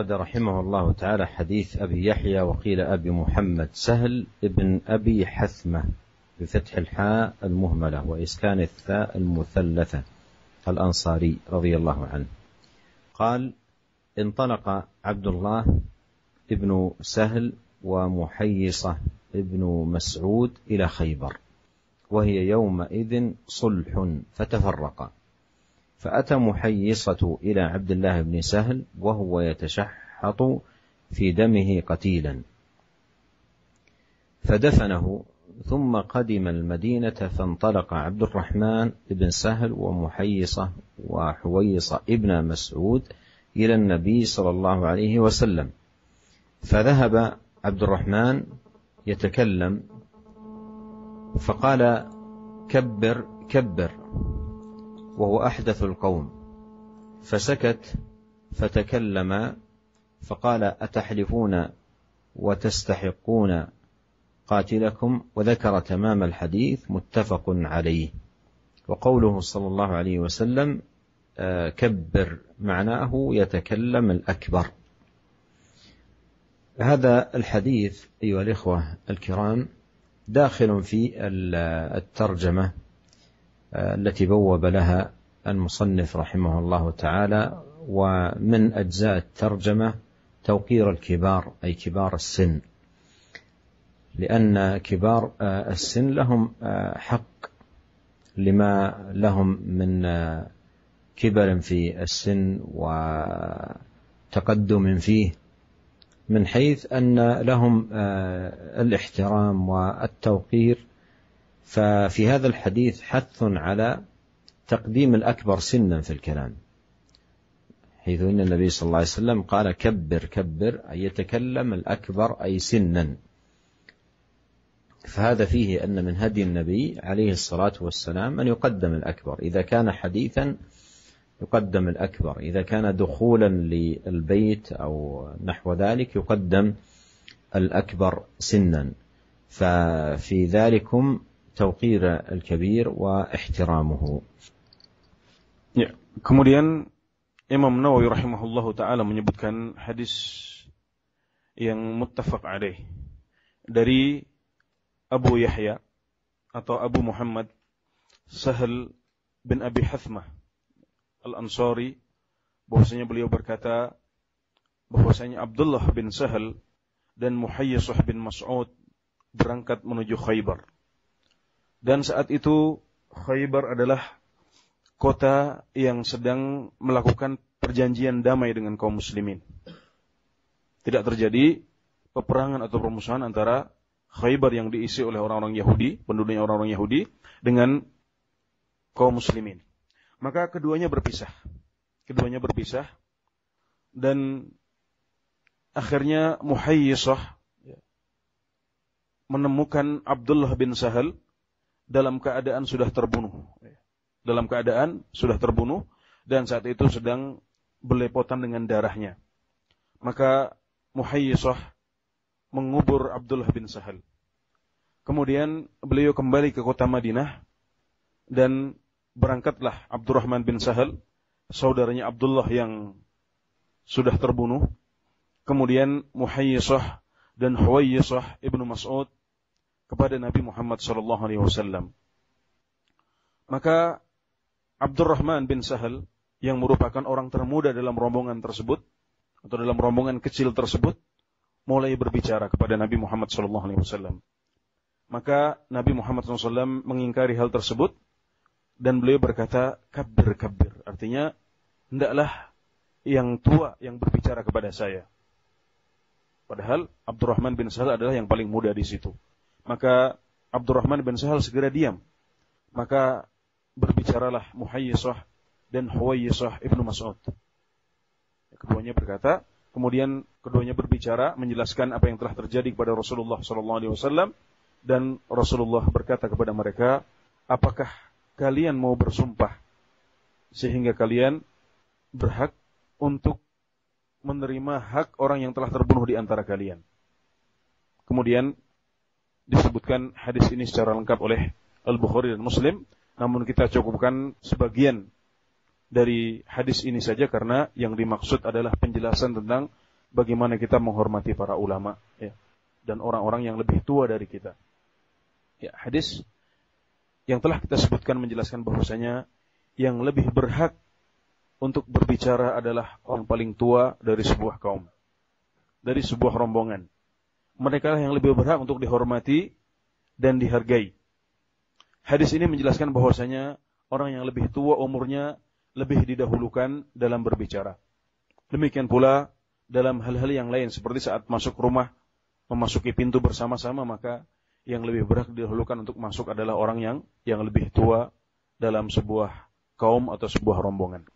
أورد رحمه الله تعالى حديث أبي يحيى وقيل أبي محمد سهل ابن أبي حثمة بفتح الحاء المهملة وإسكان الثاء المثلثة الأنصاري رضي الله عنه. قال انطلق عبد الله ابن سهل ومحيصة ابن مسعود إلى خيبر وهي يومئذ صلح فتفرقا. فأتى محيصة إلى عبد الله بن سهل وهو يتشحط في دمه قتيلا. فدفنه ثم قدم المدينة فانطلق عبد الرحمن بن سهل ومحيصة وحويصة ابن مسعود إلى النبي صلى الله عليه وسلم. فذهب عبد الرحمن يتكلم فقال كبر كبر. وهو أحدث القوم. فسكت فتكلم فقال أتحلفون وتستحقون قاتلكم؟ وذكر تمام الحديث متفق عليه. وقوله صلى الله عليه وسلم آه، كبر معناه يتكلم الأكبر. هذا الحديث أيها الإخوة الكرام داخل في الترجمة. آه، التي بوب لها المصنف رحمه الله تعالى ومن أجزاء الترجمة توقير الكبار أي كبار السن. لأن كبار آه، السن لهم آه، حق لما لهم من كبر في السن وتقدم فيه من حيث أن لهم الاحترام والتوقير ففي هذا الحديث حث على تقديم الأكبر سنا في الكلام حيث إن النبي صلى الله عليه وسلم قال كبر كبر أي يتكلم الأكبر أي سنا. فهذا فيه أن من هدي النبي عليه الصلاة والسلام أن يقدم الأكبر. إذا كان حديثا يقدم الأكبر إذا كان دخولا للبيت أو نحو ذلك يقدم الأكبر سنا. ففي ذلكم توقير الكبير واحترامه. Ya, kemudian Imam Nawawi rahimahullah taala menyebutkan hadis yang muttafaq alaih dari Abu Yahya atau Abu Muhammad Sahal bin Abi Hathmah Al-Ansari bahwasanya beliau berkata bahwasanya Abdullah bin Sahal dan Muhayyisah bin Mas'ud berangkat menuju Khaybar. Dan saat itu Khaybar adalah kota yang sedang melakukan perjanjian damai dengan kaum muslimin. Tidak terjadi peperangan atau permusuhan antara Khaybar yang diisi oleh orang-orang Yahudi, penduduknya orang-orang Yahudi, dengan kaum muslimin. Maka keduanya berpisah. Keduanya berpisah. Dan akhirnya Muhayyisah menemukan Abdullah bin Sahal dalam keadaan sudah terbunuh. Dalam keadaan sudah terbunuh dan saat itu sedang belepotan dengan darahnya. Maka Muhayyisah mengubur Abdullah bin Sahal. Kemudian beliau kembali ke kota Madinah dan berangkatlah Abdurrahman bin Sahal, saudaranya Abdullah yang sudah terbunuh. Kemudian Muhayyisah dan Huwayyisah ibnu Mas'ud kepada Nabi Muhammad sallallahu alaihi wasallam. Maka Abdurrahman bin Sahal yang merupakan orang termuda dalam rombongan tersebut atau dalam rombongan kecil tersebut mulai berbicara kepada Nabi Muhammad sallallahu alaihi wasallam. Maka Nabi Muhammad SAW mengingkari hal tersebut dan beliau berkata kabir kabir. Artinya hendaklah yang tua yang berbicara kepada saya. Padahal Abdurrahman bin Sahal adalah yang paling muda di situ. Maka Abdurrahman bin Sahal segera diam. Maka berbicaralah Muhayyisah dan Huwayyisah ibnu Mas'ud. Keduanya berkata, kemudian keduanya berbicara menjelaskan apa yang telah terjadi kepada Rasulullah SAW dan Rasulullah berkata kepada mereka, apakah kalian mau bersumpah sehingga kalian berhak untuk menerima hak orang yang telah terbunuh di antara kalian. Kemudian disebutkan hadis ini secara lengkap oleh Al-Bukhari dan Muslim, namun kita cukupkan sebagian dari hadis ini saja karena yang dimaksud adalah penjelasan tentang bagaimana kita menghormati para ulama ya, dan orang-orang yang lebih tua dari kita. Ya, hadis yang telah kita sebutkan menjelaskan bahwasanya yang lebih berhak untuk berbicara adalah orang paling tua dari sebuah kaum, dari sebuah rombongan. Mereka yang lebih berhak untuk dihormati dan dihargai. Hadis ini menjelaskan bahwasanya orang yang lebih tua umurnya lebih didahulukan dalam berbicara. Demikian pula dalam hal-hal yang lain seperti saat masuk rumah memasuki pintu bersama-sama maka yang lebih berhak didahulukan untuk masuk adalah orang yang yang lebih tua dalam sebuah kaum atau sebuah rombongan.